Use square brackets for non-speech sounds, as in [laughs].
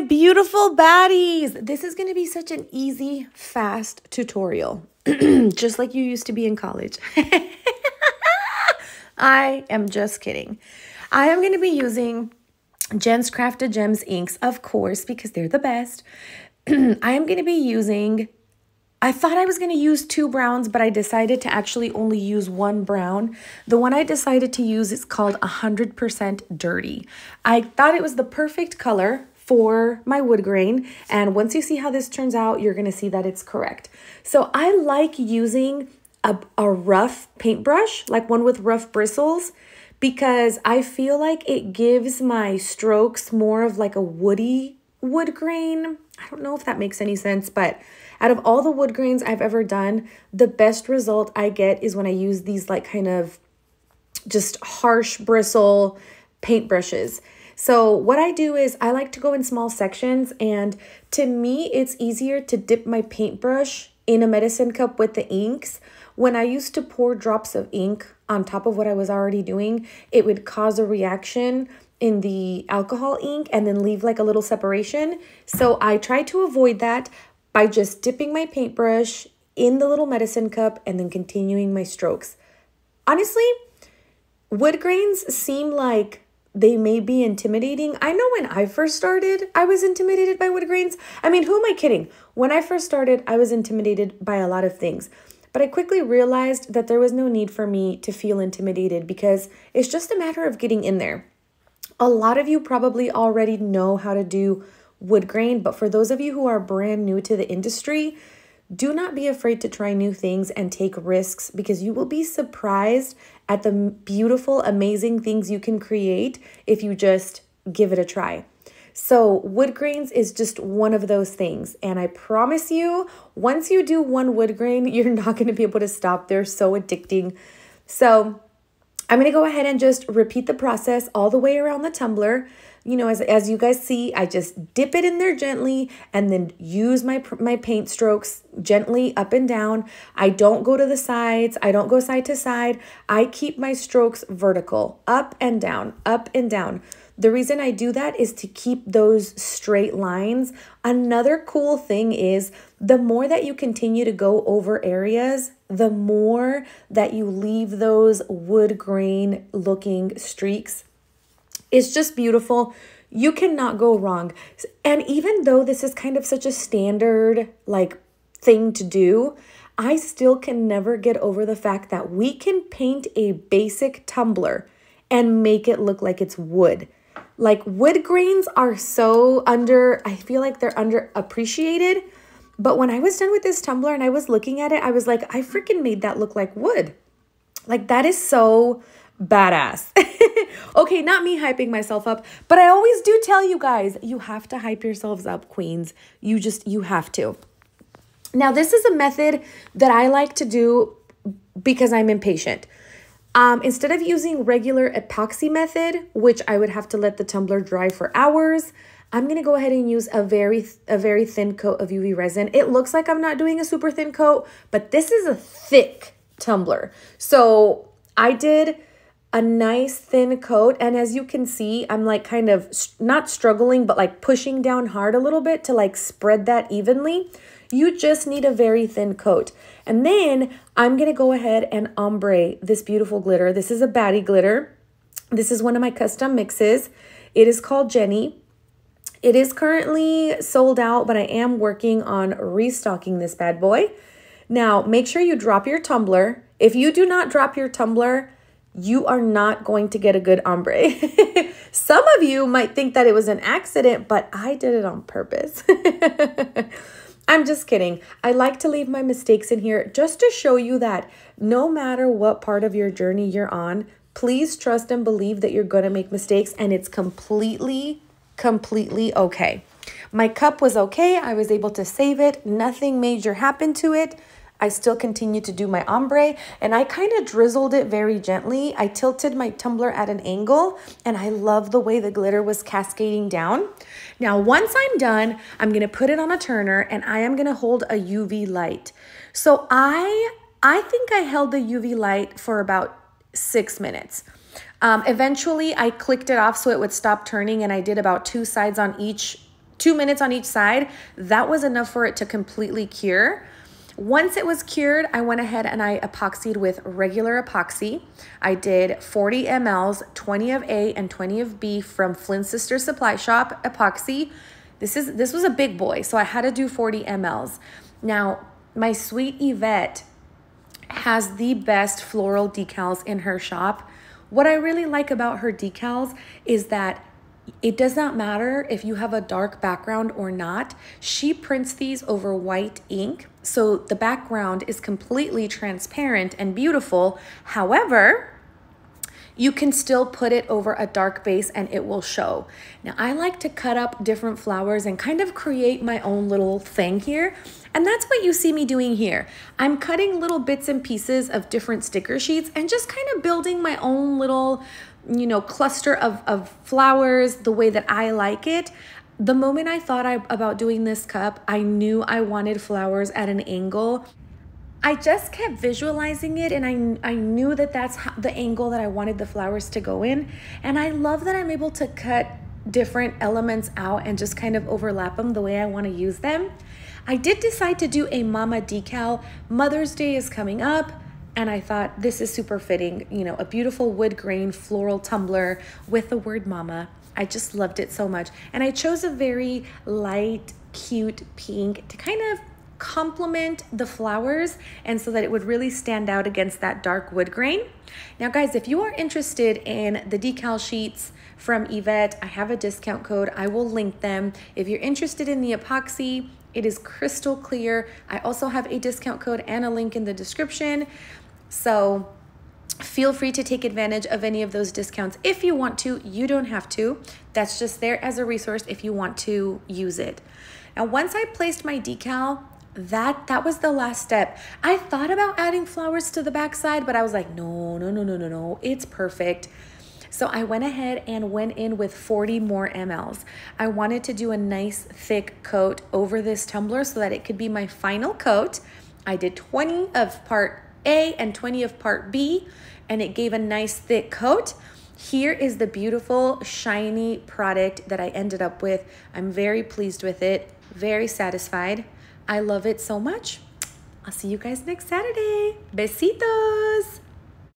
beautiful baddies. This is going to be such an easy, fast tutorial, [clears throat] just like you used to be in college. [laughs] I am just kidding. I am going to be using Jen's Crafted Gems inks, of course, because they're the best. [clears throat] I am going to be using, I thought I was going to use two browns, but I decided to actually only use one brown. The one I decided to use is called 100% Dirty. I thought it was the perfect color for my wood grain. And once you see how this turns out, you're to see that it's correct. So I like using a, a rough paintbrush, like one with rough bristles, because I feel like it gives my strokes more of like a woody wood grain. I don't know if that makes any sense, but out of all the wood grains I've ever done, the best result I get is when I use these like kind of just harsh bristle paintbrushes. So what I do is I like to go in small sections and to me it's easier to dip my paintbrush in a medicine cup with the inks. When I used to pour drops of ink on top of what I was already doing, it would cause a reaction in the alcohol ink and then leave like a little separation. So I try to avoid that by just dipping my paintbrush in the little medicine cup and then continuing my strokes. Honestly, wood grains seem like they may be intimidating. I know when I first started, I was intimidated by wood grains. I mean, who am I kidding? When I first started, I was intimidated by a lot of things. But I quickly realized that there was no need for me to feel intimidated because it's just a matter of getting in there. A lot of you probably already know how to do wood grain, but for those of you who are brand new to the industry, do not be afraid to try new things and take risks because you will be surprised at the beautiful, amazing things you can create if you just give it a try. So, wood grains is just one of those things. And I promise you, once you do one wood grain, [laughs] you're not going to be able to stop. They're so addicting. So, I'm going to go ahead and just repeat the process all the way around the tumbler you know, as, as you guys see, I just dip it in there gently and then use my, my paint strokes gently up and down. I don't go to the sides. I don't go side to side. I keep my strokes vertical, up and down, up and down. The reason I do that is to keep those straight lines. Another cool thing is the more that you continue to go over areas, the more that you leave those wood grain looking streaks it's just beautiful. You cannot go wrong. And even though this is kind of such a standard like thing to do, I still can never get over the fact that we can paint a basic tumbler and make it look like it's wood. Like wood grains are so under, I feel like they're underappreciated. But when I was done with this tumbler and I was looking at it, I was like, I freaking made that look like wood. Like that is so badass. [laughs] okay, not me hyping myself up, but I always do tell you guys, you have to hype yourselves up, queens. You just, you have to. Now, this is a method that I like to do because I'm impatient. Um, instead of using regular epoxy method, which I would have to let the tumbler dry for hours, I'm going to go ahead and use a very, a very thin coat of UV resin. It looks like I'm not doing a super thin coat, but this is a thick tumbler. So I did a nice thin coat. And as you can see, I'm like kind of not struggling, but like pushing down hard a little bit to like spread that evenly. You just need a very thin coat. And then I'm going to go ahead and ombre this beautiful glitter. This is a baddie glitter. This is one of my custom mixes. It is called Jenny. It is currently sold out, but I am working on restocking this bad boy. Now, make sure you drop your tumbler. If you do not drop your tumbler, you are not going to get a good ombre. [laughs] Some of you might think that it was an accident, but I did it on purpose. [laughs] I'm just kidding. I like to leave my mistakes in here just to show you that no matter what part of your journey you're on, please trust and believe that you're going to make mistakes and it's completely, completely okay. My cup was okay. I was able to save it. Nothing major happened to it. I still continued to do my ombre and I kind of drizzled it very gently. I tilted my tumbler at an angle and I love the way the glitter was cascading down. Now, once I'm done, I'm gonna put it on a turner and I am gonna hold a UV light. So I, I think I held the UV light for about six minutes. Um, eventually, I clicked it off so it would stop turning and I did about two sides on each two minutes on each side, that was enough for it to completely cure. Once it was cured, I went ahead and I epoxied with regular epoxy. I did 40 mLs, 20 of A and 20 of B from Flynn Sister Supply Shop epoxy. This is this was a big boy, so I had to do 40 mLs. Now, my sweet Yvette has the best floral decals in her shop. What I really like about her decals is that it does not matter if you have a dark background or not. She prints these over white ink, so the background is completely transparent and beautiful. However, you can still put it over a dark base and it will show. Now, I like to cut up different flowers and kind of create my own little thing here. And that's what you see me doing here. I'm cutting little bits and pieces of different sticker sheets and just kind of building my own little, you know, cluster of, of flowers the way that I like it. The moment I thought I, about doing this cup, I knew I wanted flowers at an angle. I just kept visualizing it and I, I knew that that's how, the angle that I wanted the flowers to go in. And I love that I'm able to cut different elements out and just kind of overlap them the way I want to use them. I did decide to do a mama decal. Mother's Day is coming up and I thought this is super fitting, you know, a beautiful wood grain floral tumbler with the word mama. I just loved it so much. And I chose a very light, cute pink to kind of complement the flowers and so that it would really stand out against that dark wood grain. Now guys, if you are interested in the decal sheets from Yvette, I have a discount code. I will link them. If you're interested in the epoxy, it is crystal clear. I also have a discount code and a link in the description. So feel free to take advantage of any of those discounts if you want to. You don't have to. That's just there as a resource if you want to use it. Now, once I placed my decal, that that was the last step. I thought about adding flowers to the backside, but I was like, no, no, no, no, no, no. It's perfect. So I went ahead and went in with 40 more mLs. I wanted to do a nice thick coat over this tumbler so that it could be my final coat. I did 20 of part A and 20 of part B, and it gave a nice thick coat. Here is the beautiful shiny product that I ended up with. I'm very pleased with it, very satisfied. I love it so much. I'll see you guys next Saturday. Besitos.